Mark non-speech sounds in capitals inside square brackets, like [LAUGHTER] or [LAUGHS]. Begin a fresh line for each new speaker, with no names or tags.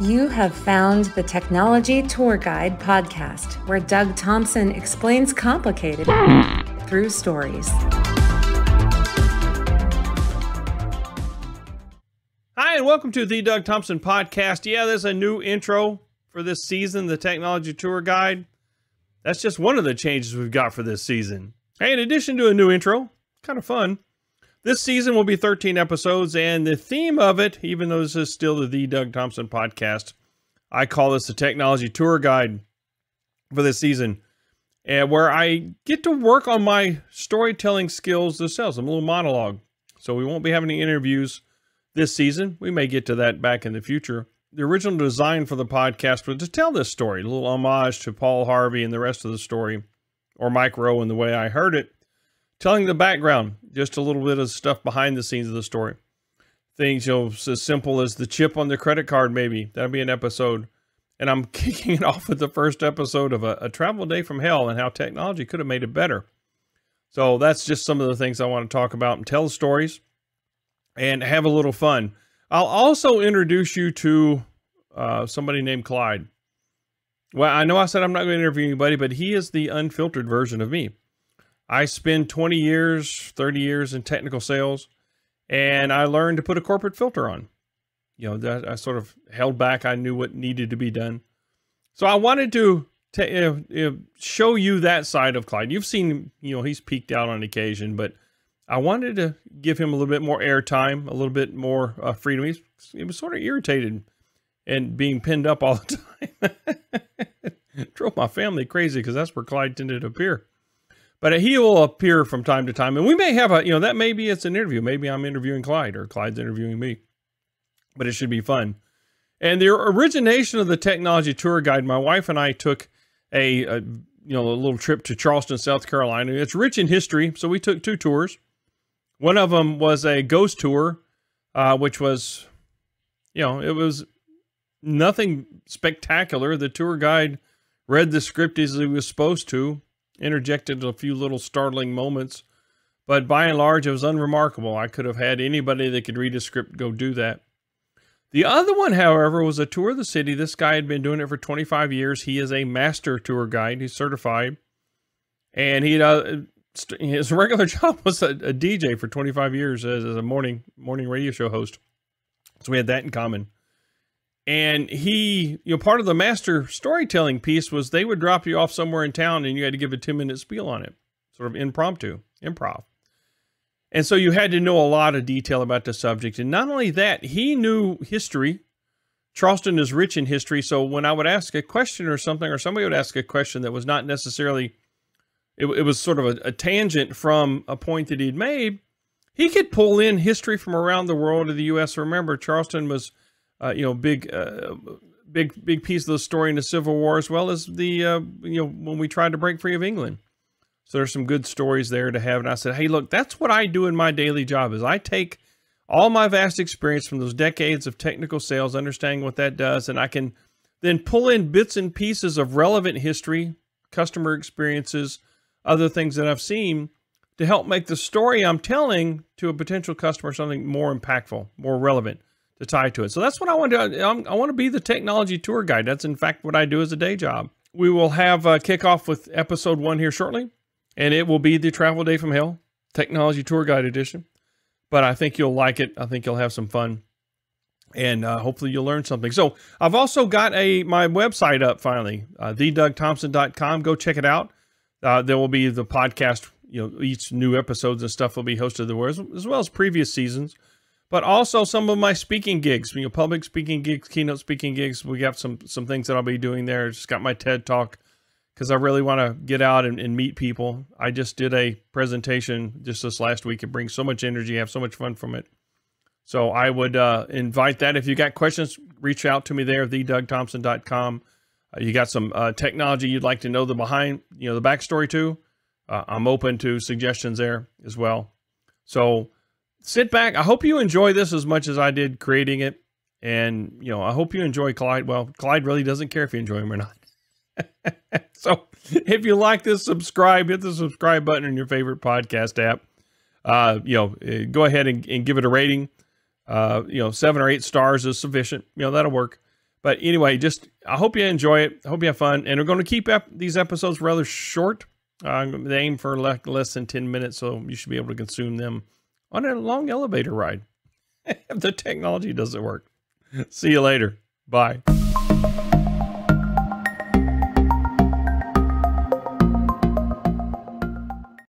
You have found the Technology Tour Guide podcast, where Doug Thompson explains complicated through stories.
Hi, and welcome to the Doug Thompson podcast. Yeah, there's a new intro for this season, the Technology Tour Guide. That's just one of the changes we've got for this season. Hey, in addition to a new intro, kind of fun. This season will be 13 episodes, and the theme of it, even though this is still the The Doug Thompson podcast, I call this the Technology Tour Guide for this season, and where I get to work on my storytelling skills themselves. I'm a little monologue, so we won't be having any interviews this season. We may get to that back in the future. The original design for the podcast was to tell this story, a little homage to Paul Harvey and the rest of the story, or Mike Rowe and the way I heard it telling the background, just a little bit of stuff behind the scenes of the story. Things, you know, as simple as the chip on the credit card, maybe. That'll be an episode. And I'm [LAUGHS] kicking it off with the first episode of a, a travel day from hell and how technology could have made it better. So that's just some of the things I want to talk about and tell stories and have a little fun. I'll also introduce you to uh, somebody named Clyde. Well, I know I said I'm not going to interview anybody, but he is the unfiltered version of me. I spent 20 years, 30 years in technical sales, and I learned to put a corporate filter on. You know, that I sort of held back. I knew what needed to be done. So I wanted to show you that side of Clyde. You've seen, you know, he's peeked out on occasion, but I wanted to give him a little bit more airtime, a little bit more uh, freedom. He's, he was sort of irritated and being pinned up all the [LAUGHS] time. [LAUGHS] Drove my family crazy because that's where Clyde tended to appear but he will appear from time to time. And we may have a, you know, that maybe it's an interview. Maybe I'm interviewing Clyde or Clyde's interviewing me, but it should be fun. And the origination of the technology tour guide, my wife and I took a, a you know, a little trip to Charleston, South Carolina. It's rich in history. So we took two tours. One of them was a ghost tour, uh, which was, you know, it was nothing spectacular. The tour guide read the script as he was supposed to interjected a few little startling moments, but by and large, it was unremarkable. I could have had anybody that could read a script go do that. The other one, however, was a tour of the city. This guy had been doing it for 25 years. He is a master tour guide. He's certified. And he uh, his [LAUGHS] regular job was a, a DJ for 25 years as, as a morning morning radio show host. So we had that in common. And he, you know, part of the master storytelling piece was they would drop you off somewhere in town and you had to give a 10 minute spiel on it, sort of impromptu, improv. And so you had to know a lot of detail about the subject. And not only that, he knew history. Charleston is rich in history. So when I would ask a question or something, or somebody would ask a question that was not necessarily, it, it was sort of a, a tangent from a point that he'd made, he could pull in history from around the world of the U.S. Remember, Charleston was uh, you know, big, uh, big, big piece of the story in the Civil War, as well as the, uh, you know, when we tried to break free of England. So there's some good stories there to have. And I said, hey, look, that's what I do in my daily job is I take all my vast experience from those decades of technical sales, understanding what that does, and I can then pull in bits and pieces of relevant history, customer experiences, other things that I've seen to help make the story I'm telling to a potential customer something more impactful, more relevant to tie to it. So that's what I want to. I want to be the technology tour guide. That's in fact what I do as a day job. We will have a kickoff with episode one here shortly, and it will be the Travel Day from Hell Technology Tour Guide Edition. But I think you'll like it. I think you'll have some fun, and uh, hopefully you'll learn something. So I've also got a my website up finally, uh, thedougthompson.com. Go check it out. Uh, there will be the podcast. You know, each new episodes and stuff will be hosted there as well as previous seasons but also some of my speaking gigs, you know, public speaking gigs, keynote speaking gigs. We got some some things that I'll be doing there. Just got my TED talk because I really want to get out and, and, meet people. I just did a presentation just this last week. It brings so much energy, I have so much fun from it. So I would uh, invite that. If you got questions, reach out to me there, thedougthompson.com. Uh, you got some uh, technology you'd like to know the behind, you know, the backstory to. Uh, I'm open to suggestions there as well. So sit back. I hope you enjoy this as much as I did creating it. And, you know, I hope you enjoy Clyde. Well, Clyde really doesn't care if you enjoy him or not. [LAUGHS] so if you like this, subscribe, hit the subscribe button in your favorite podcast app. Uh, you know, eh, go ahead and, and give it a rating. Uh, you know, seven or eight stars is sufficient. You know, that'll work. But anyway, just I hope you enjoy it. I hope you have fun. And we're going to keep ep these episodes rather short. Uh, they aim for le less than 10 minutes, so you should be able to consume them on a long elevator ride if [LAUGHS] the technology doesn't work. See you later. Bye.